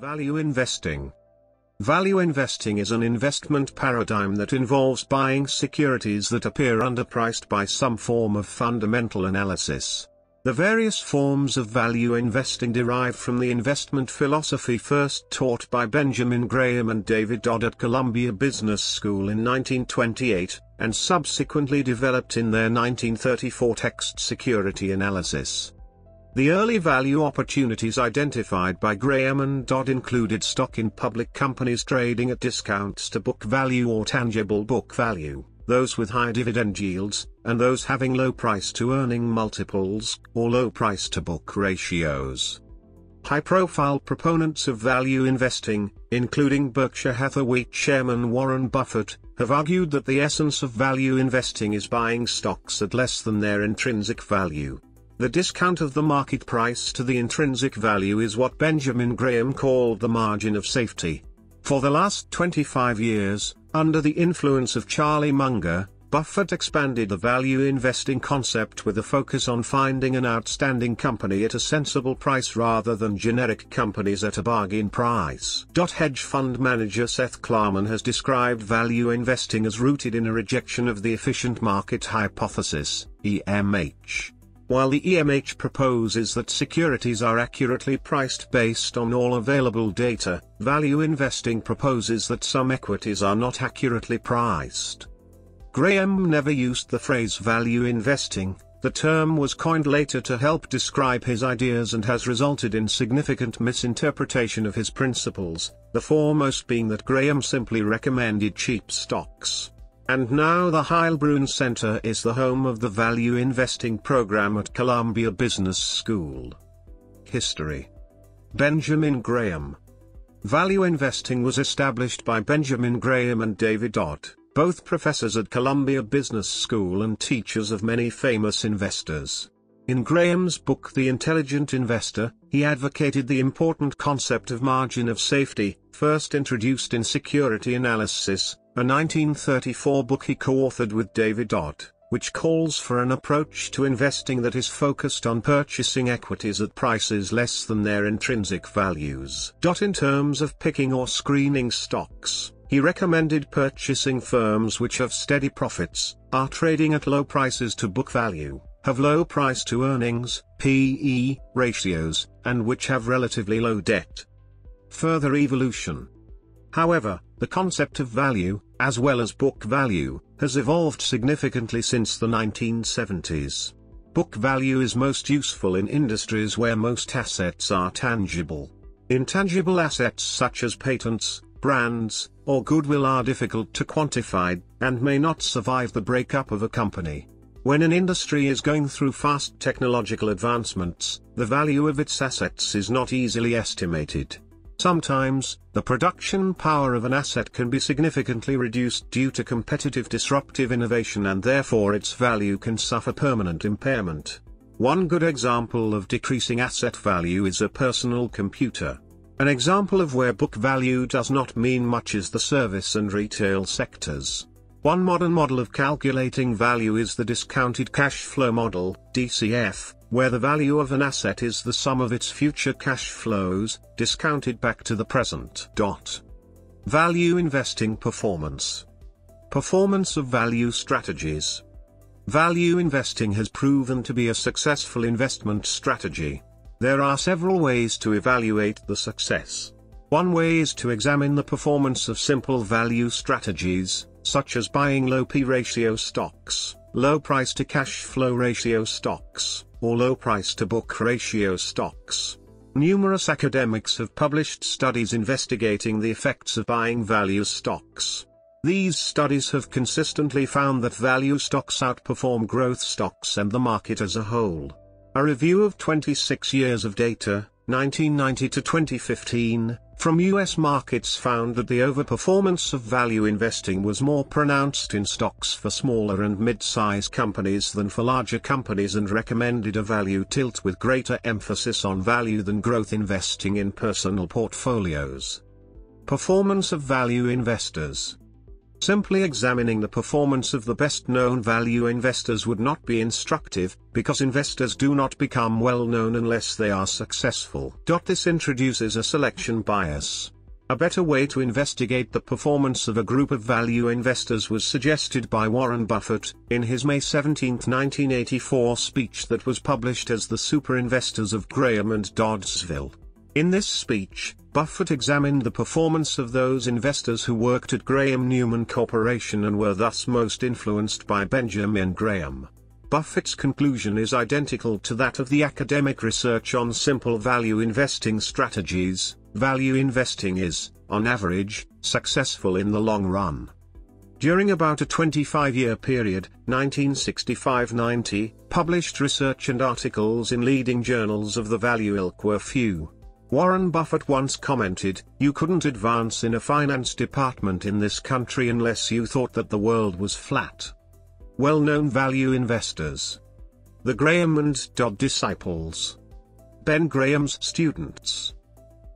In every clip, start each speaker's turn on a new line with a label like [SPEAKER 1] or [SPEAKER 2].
[SPEAKER 1] Value investing. Value investing is an investment paradigm that involves buying securities that appear underpriced by some form of fundamental analysis. The various forms of value investing derive from the investment philosophy first taught by Benjamin Graham and David Dodd at Columbia Business School in 1928, and subsequently developed in their 1934 text security analysis. The early value opportunities identified by Graham and Dodd included stock in public companies trading at discounts to book value or tangible book value, those with high dividend yields, and those having low price to earning multiples, or low price to book ratios. High-profile proponents of value investing, including Berkshire Hathaway chairman Warren Buffett, have argued that the essence of value investing is buying stocks at less than their intrinsic value. The discount of the market price to the intrinsic value is what Benjamin Graham called the margin of safety. For the last 25 years, under the influence of Charlie Munger, Buffett expanded the value investing concept with a focus on finding an outstanding company at a sensible price rather than generic companies at a bargain price. Hedge fund manager Seth Klarman has described value investing as rooted in a rejection of the efficient market hypothesis, EMH. While the EMH proposes that securities are accurately priced based on all available data, value investing proposes that some equities are not accurately priced. Graham never used the phrase value investing, the term was coined later to help describe his ideas and has resulted in significant misinterpretation of his principles, the foremost being that Graham simply recommended cheap stocks. And now the Heilbrunn Center is the home of the value investing program at Columbia Business School. History Benjamin Graham Value investing was established by Benjamin Graham and David Dodd, both professors at Columbia Business School and teachers of many famous investors. In Graham's book The Intelligent Investor, he advocated the important concept of margin of safety, first introduced in Security Analysis, a 1934 book he co-authored with David Dodd, which calls for an approach to investing that is focused on purchasing equities at prices less than their intrinsic values. In terms of picking or screening stocks, he recommended purchasing firms which have steady profits, are trading at low prices to book value, have low price to earnings, PE, ratios, and which have relatively low debt. Further evolution. However, the concept of value, as well as book value, has evolved significantly since the 1970s. Book value is most useful in industries where most assets are tangible. Intangible assets such as patents, brands, or goodwill are difficult to quantify, and may not survive the breakup of a company. When an industry is going through fast technological advancements, the value of its assets is not easily estimated. Sometimes, the production power of an asset can be significantly reduced due to competitive disruptive innovation and therefore its value can suffer permanent impairment. One good example of decreasing asset value is a personal computer. An example of where book value does not mean much is the service and retail sectors. One modern model of calculating value is the discounted cash flow model, DCF, where the value of an asset is the sum of its future cash flows, discounted back to the present. Dot. Value investing performance. Performance of value strategies. Value investing has proven to be a successful investment strategy. There are several ways to evaluate the success. One way is to examine the performance of simple value strategies, such as buying low P ratio stocks, low price to cash flow ratio stocks, or low price to book ratio stocks. Numerous academics have published studies investigating the effects of buying value stocks. These studies have consistently found that value stocks outperform growth stocks and the market as a whole. A review of 26 years of data, 1990 to 2015, from US markets found that the overperformance of value investing was more pronounced in stocks for smaller and mid-size companies than for larger companies and recommended a value tilt with greater emphasis on value than growth investing in personal portfolios. Performance of value investors Simply examining the performance of the best known value investors would not be instructive, because investors do not become well known unless they are successful. This introduces a selection bias. A better way to investigate the performance of a group of value investors was suggested by Warren Buffett, in his May 17, 1984 speech that was published as The Super Investors of Graham and Doddsville. In this speech, Buffett examined the performance of those investors who worked at Graham Newman Corporation and were thus most influenced by Benjamin Graham. Buffett's conclusion is identical to that of the academic research on simple value investing strategies, value investing is, on average, successful in the long run. During about a 25-year period, 1965-90, published research and articles in leading journals of the value ilk were few. Warren Buffett once commented, you couldn't advance in a finance department in this country unless you thought that the world was flat. Well-known value investors. The Graham and Dodd disciples. Ben Graham's students.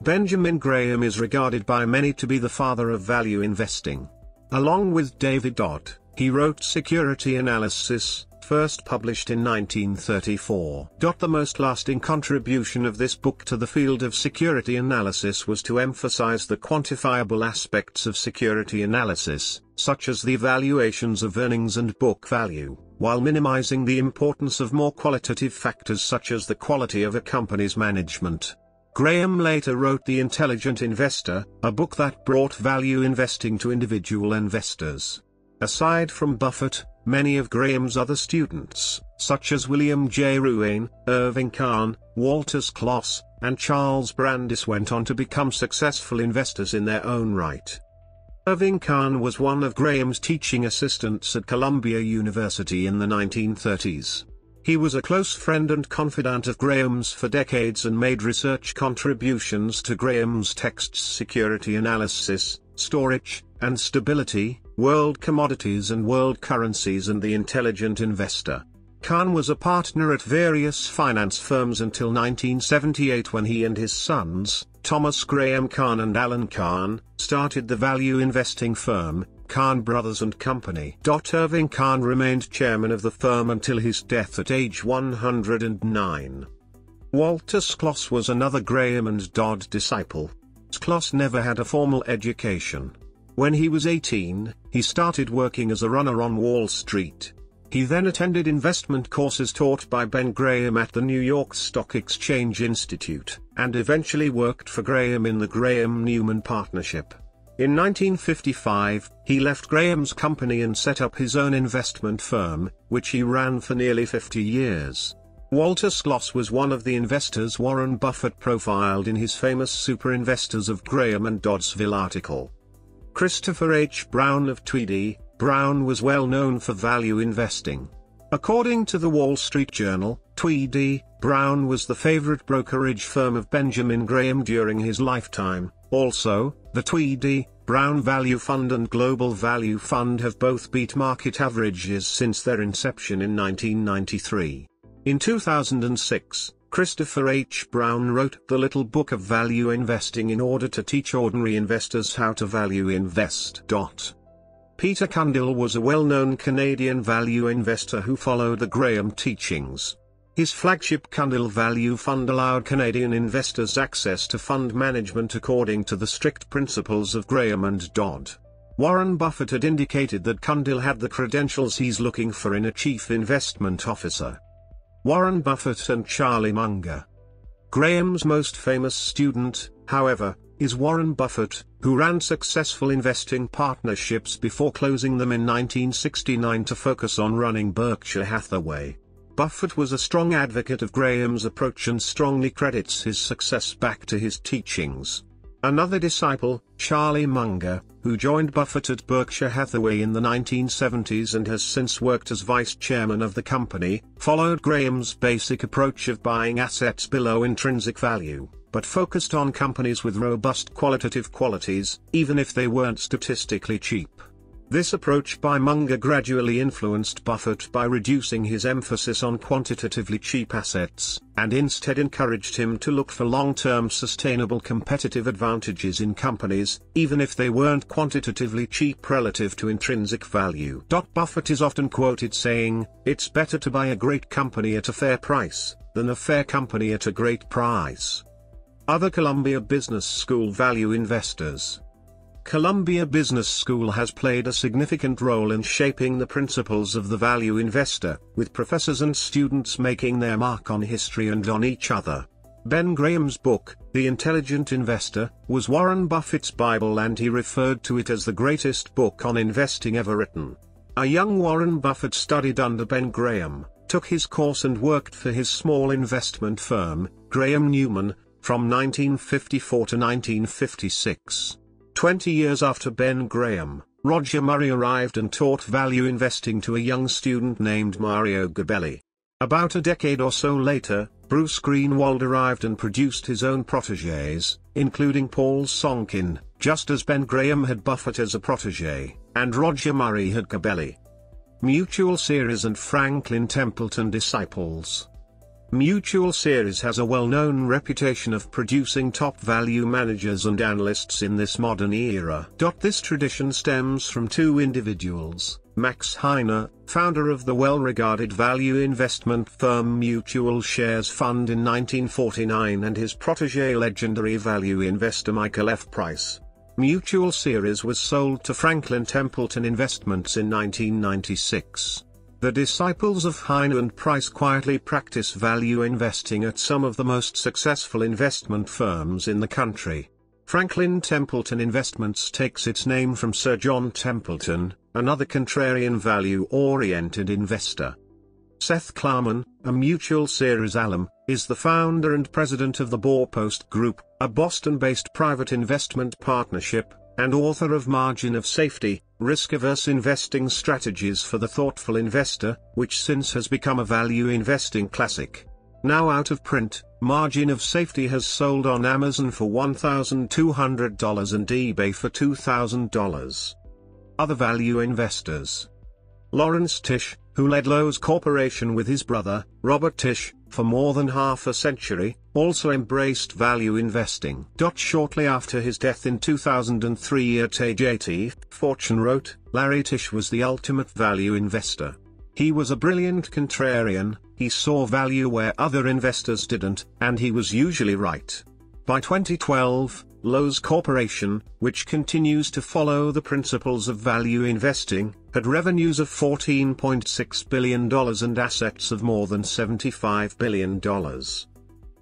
[SPEAKER 1] Benjamin Graham is regarded by many to be the father of value investing. Along with David Dodd, he wrote Security Analysis, first published in 1934. The most lasting contribution of this book to the field of security analysis was to emphasize the quantifiable aspects of security analysis, such as the evaluations of earnings and book value, while minimizing the importance of more qualitative factors such as the quality of a company's management. Graham later wrote The Intelligent Investor, a book that brought value investing to individual investors. Aside from Buffett, many of Graham's other students, such as William J. Ruane, Irving Kahn, Walter Schloss, and Charles Brandes went on to become successful investors in their own right. Irving Kahn was one of Graham's teaching assistants at Columbia University in the 1930s. He was a close friend and confidant of Graham's for decades and made research contributions to Graham's texts Security Analysis, Storage, and Stability, World Commodities and World Currencies and The Intelligent Investor. Kahn was a partner at various finance firms until 1978 when he and his sons, Thomas Graham Kahn and Alan Kahn, started the value investing firm, Kahn Brothers and Company. Irving Kahn remained chairman of the firm until his death at age 109. Walter Schloss was another Graham and Dodd disciple. Schloss never had a formal education. When he was 18, he started working as a runner on Wall Street. He then attended investment courses taught by Ben Graham at the New York Stock Exchange Institute, and eventually worked for Graham in the Graham-Newman Partnership. In 1955, he left Graham's company and set up his own investment firm, which he ran for nearly 50 years. Walter Schloss was one of the investors Warren Buffett profiled in his famous Super Investors of Graham and Doddsville article. Christopher H. Brown of Tweedy, Brown was well known for value investing. According to the Wall Street Journal, Tweedy, Brown was the favorite brokerage firm of Benjamin Graham during his lifetime. Also, the Tweedy, Brown Value Fund and Global Value Fund have both beat market averages since their inception in 1993. In 2006, Christopher H. Brown wrote The Little Book of Value Investing in order to teach ordinary investors how to value invest. Peter Cundill was a well-known Canadian value investor who followed the Graham teachings. His flagship Cundill Value Fund allowed Canadian investors access to fund management according to the strict principles of Graham and Dodd. Warren Buffett had indicated that Cundill had the credentials he's looking for in a chief investment officer. Warren Buffett and Charlie Munger. Graham's most famous student, however, is Warren Buffett, who ran successful investing partnerships before closing them in 1969 to focus on running Berkshire Hathaway. Buffett was a strong advocate of Graham's approach and strongly credits his success back to his teachings. Another disciple, Charlie Munger, who joined Buffett at Berkshire Hathaway in the 1970s and has since worked as vice chairman of the company, followed Graham's basic approach of buying assets below intrinsic value, but focused on companies with robust qualitative qualities, even if they weren't statistically cheap. This approach by Munger gradually influenced Buffett by reducing his emphasis on quantitatively cheap assets, and instead encouraged him to look for long-term sustainable competitive advantages in companies, even if they weren't quantitatively cheap relative to intrinsic value. Buffett is often quoted saying, it's better to buy a great company at a fair price, than a fair company at a great price. Other Columbia Business School value investors Columbia Business School has played a significant role in shaping the principles of the value investor, with professors and students making their mark on history and on each other. Ben Graham's book, The Intelligent Investor, was Warren Buffett's Bible and he referred to it as the greatest book on investing ever written. A young Warren Buffett studied under Ben Graham, took his course and worked for his small investment firm, Graham Newman, from 1954 to 1956. Twenty years after Ben Graham, Roger Murray arrived and taught value investing to a young student named Mario Gabelli. About a decade or so later, Bruce Greenwald arrived and produced his own proteges, including Paul Sonkin, just as Ben Graham had Buffett as a protege, and Roger Murray had Gabelli. Mutual Series and Franklin Templeton disciples. Mutual Series has a well-known reputation of producing top-value managers and analysts in this modern era. This tradition stems from two individuals, Max Heine, founder of the well-regarded value investment firm Mutual Shares Fund in 1949 and his protege legendary value investor Michael F. Price. Mutual Series was sold to Franklin Templeton Investments in 1996. The disciples of Heine and Price quietly practice value investing at some of the most successful investment firms in the country. Franklin Templeton Investments takes its name from Sir John Templeton, another contrarian value-oriented investor. Seth Klarman, a mutual series alum, is the founder and president of the Baupost Group, a Boston-based private investment partnership, and author of Margin of Safety, Risk-Averse Investing Strategies for the Thoughtful Investor, which since has become a value investing classic. Now out of print, Margin of Safety has sold on Amazon for $1,200 and eBay for $2,000. Other value investors Lawrence Tisch, who led Loews Corporation with his brother, Robert Tisch, for more than half a century, also embraced value investing. Shortly after his death in 2003 at age 80, Fortune wrote, Larry Tisch was the ultimate value investor. He was a brilliant contrarian, he saw value where other investors didn't, and he was usually right. By 2012, Loews Corporation, which continues to follow the principles of value investing, had revenues of $14.6 billion and assets of more than $75 billion.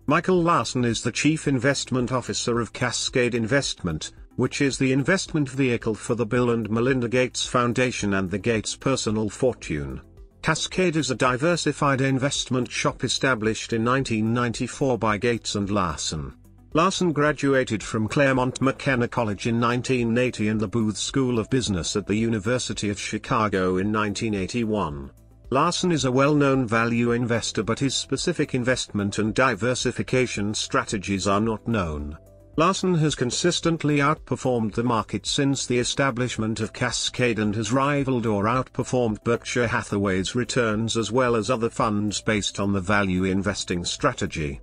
[SPEAKER 1] Michael Larson is the Chief Investment Officer of Cascade Investment, which is the investment vehicle for the Bill and Melinda Gates Foundation and the Gates Personal Fortune. Cascade is a diversified investment shop established in 1994 by Gates and Larson. Larson graduated from Claremont McKenna College in 1980 and the Booth School of Business at the University of Chicago in 1981. Larson is a well-known value investor but his specific investment and diversification strategies are not known. Larson has consistently outperformed the market since the establishment of Cascade and has rivaled or outperformed Berkshire Hathaway's returns as well as other funds based on the value investing strategy.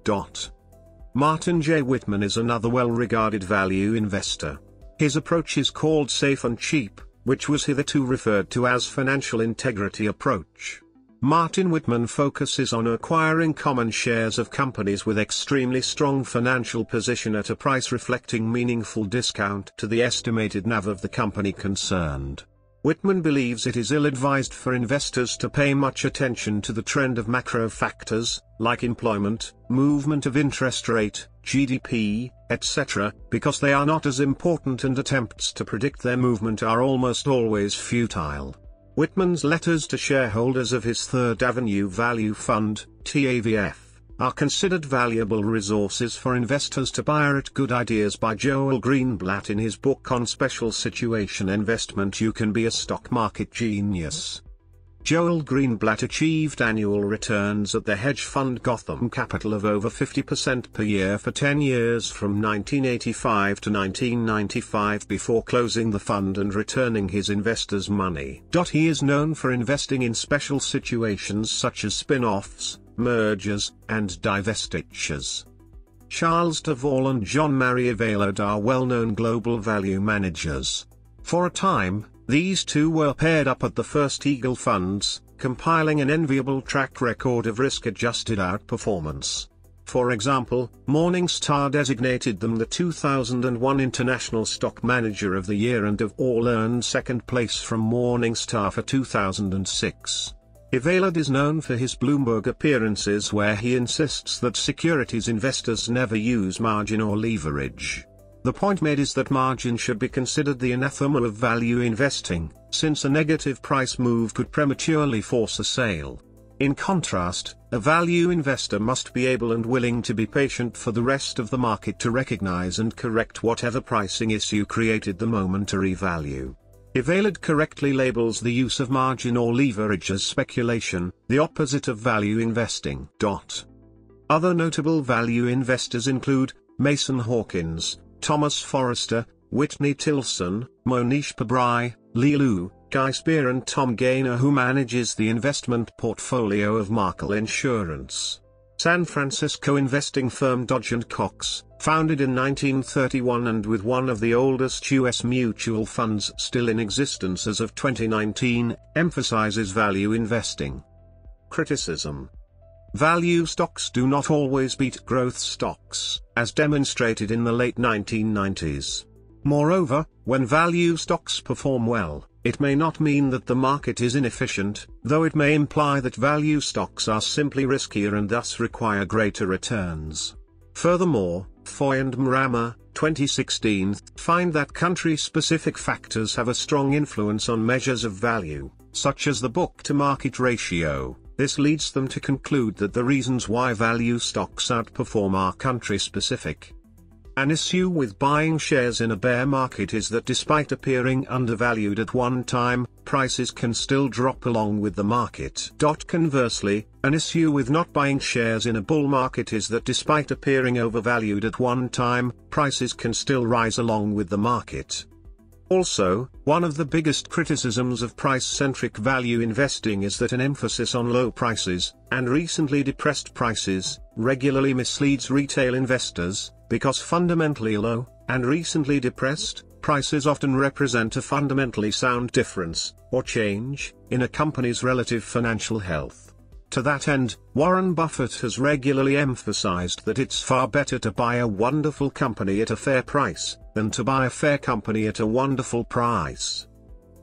[SPEAKER 1] Martin J. Whitman is another well-regarded value investor. His approach is called safe and cheap, which was hitherto referred to as financial integrity approach. Martin Whitman focuses on acquiring common shares of companies with extremely strong financial position at a price reflecting meaningful discount to the estimated NAV of the company concerned. Whitman believes it is ill-advised for investors to pay much attention to the trend of macro factors, like employment, movement of interest rate, GDP, etc., because they are not as important and attempts to predict their movement are almost always futile. Whitman's letters to shareholders of his Third Avenue Value Fund, TAVF, are considered valuable resources for investors to buy at Good Ideas by Joel Greenblatt in his book on special situation investment You Can Be a Stock Market Genius. Joel Greenblatt achieved annual returns at the hedge fund Gotham Capital of over 50% per year for 10 years from 1985 to 1995 before closing the fund and returning his investors' money. He is known for investing in special situations such as spin-offs, mergers, and divestitures. Charles Duvall and Jean-Marie Eveillard are well-known global value managers. For a time, these two were paired up at the First Eagle Funds, compiling an enviable track record of risk-adjusted outperformance. For example, Morningstar designated them the 2001 International Stock Manager of the Year and have all earned second place from Morningstar for 2006. Eveillard is known for his Bloomberg appearances where he insists that securities investors never use margin or leverage. The point made is that margin should be considered the anathema of value investing, since a negative price move could prematurely force a sale. In contrast, a value investor must be able and willing to be patient for the rest of the market to recognize and correct whatever pricing issue created the momentary value. Eveillard correctly labels the use of margin or leverage as speculation, the opposite of value investing. Other notable value investors include Mason Hawkins, Thomas Forester, Whitney Tilson, Mohnish Pabrai, Li Lu, Guy Spier and Tom Gaynor who manages the investment portfolio of Markel Insurance. San Francisco investing firm Dodge & Cox, founded in 1931 and with one of the oldest U.S. mutual funds still in existence as of 2019, emphasizes value investing. Criticism Value stocks do not always beat growth stocks, as demonstrated in the late 1990s. Moreover, when value stocks perform well, it may not mean that the market is inefficient, though it may imply that value stocks are simply riskier and thus require greater returns. Furthermore, Foye and Mramor, 2016, find that country-specific factors have a strong influence on measures of value, such as the book-to-market ratio, this leads them to conclude that the reasons why value stocks outperform are country specific. An issue with buying shares in a bear market is that despite appearing undervalued at one time, prices can still drop along with the market. Conversely, an issue with not buying shares in a bull market is that despite appearing overvalued at one time, prices can still rise along with the market. Also, one of the biggest criticisms of price-centric value investing is that an emphasis on low prices, and recently depressed prices, regularly misleads retail investors, because fundamentally low, and recently depressed, prices often represent a fundamentally sound difference, or change, in a company's relative financial health. To that end, Warren Buffett has regularly emphasized that it's far better to buy a wonderful company at a fair price, than to buy a fair company at a wonderful price.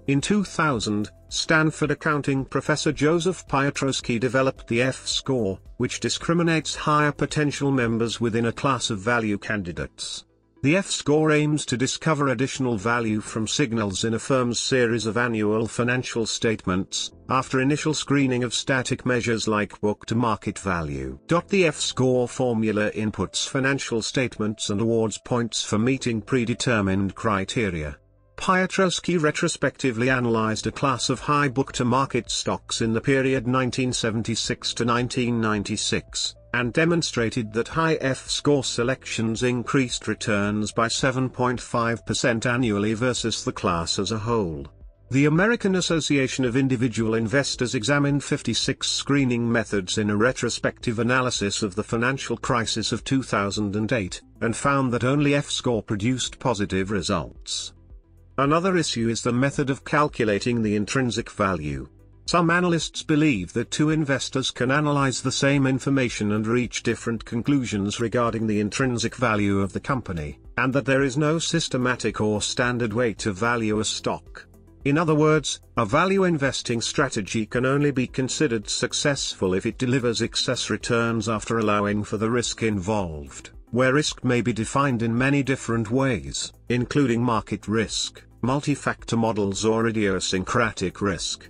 [SPEAKER 1] In 2000, Stanford accounting professor Joseph Piotroski developed the F-score, which discriminates higher potential members within a class of value candidates. The F-score aims to discover additional value from signals in a firm's series of annual financial statements, after initial screening of static measures like book-to-market value. The F-score formula inputs financial statements and awards points for meeting predetermined criteria. Piotroski retrospectively analyzed a class of high book-to-market stocks in the period 1976 to 1996 and demonstrated that high F-score selections increased returns by 7.5% annually versus the class as a whole. The American Association of Individual Investors examined 56 screening methods in a retrospective analysis of the financial crisis of 2008, and found that only F-score produced positive results. Another issue is the method of calculating the intrinsic value. Some analysts believe that two investors can analyze the same information and reach different conclusions regarding the intrinsic value of the company, and that there is no systematic or standard way to value a stock. In other words, a value investing strategy can only be considered successful if it delivers excess returns after allowing for the risk involved, where risk may be defined in many different ways, including market risk, multi-factor models or idiosyncratic risk.